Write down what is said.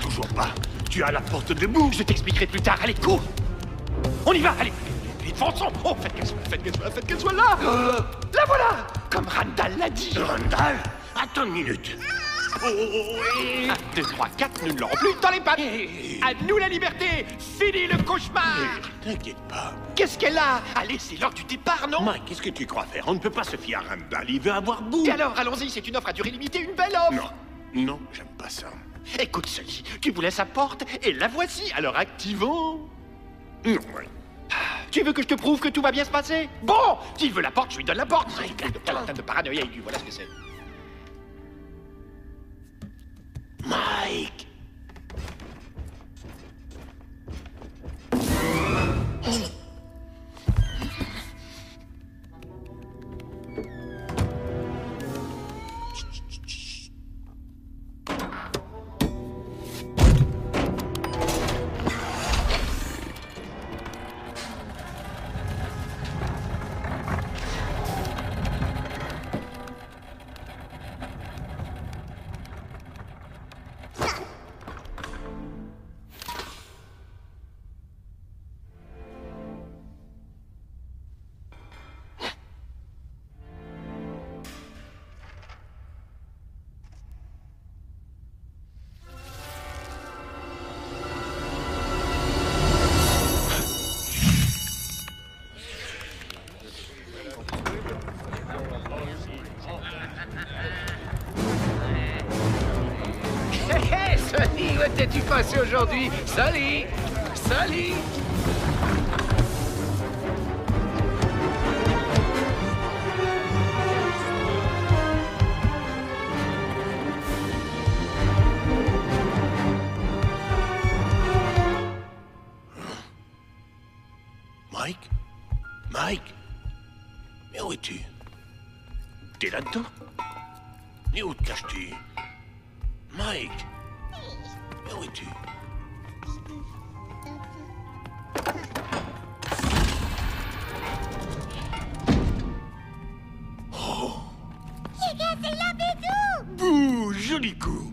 toujours pas. Tu as la porte debout. Je t'expliquerai plus tard. Allez, cours. On y va, allez. Vite, fonçons. Oh, faites qu'elle soit, faites qu'elle soit, faites qu'elle soit là. La voilà. Comme Randall l'a dit. Randall Attends une minute. Oh, oui. 1, 2, 3, 4, nous ne l'aurons plus. Dans les pattes À nous la liberté. Fini le cauchemar. T'inquiète pas. Qu'est-ce qu'elle a? Allez, c'est l'heure du départ, non? Mike, qu'est-ce que tu crois faire? On ne peut pas se fier à Randall. Il veut avoir bout. Et alors, allons-y, c'est une offre à durée limitée, une belle offre. Non, non, j'aime pas ça. Écoute, Sully, tu voulais sa porte, et la voici, alors activons. Mike. Tu veux que je te prouve que tout va bien se passer? Bon S'il veut la porte, je lui donne la porte. Quelle atteinte de paranoïa aigu, voilà ce que c'est Hé hé, Sonny, où étais-tu passé aujourd'hui? Salut Salut Mike? Mike? Mais où es-tu? T'es là-dedans? Mais où te caches-tu? Mike. Mais où es-tu Oh Bouh, joli coup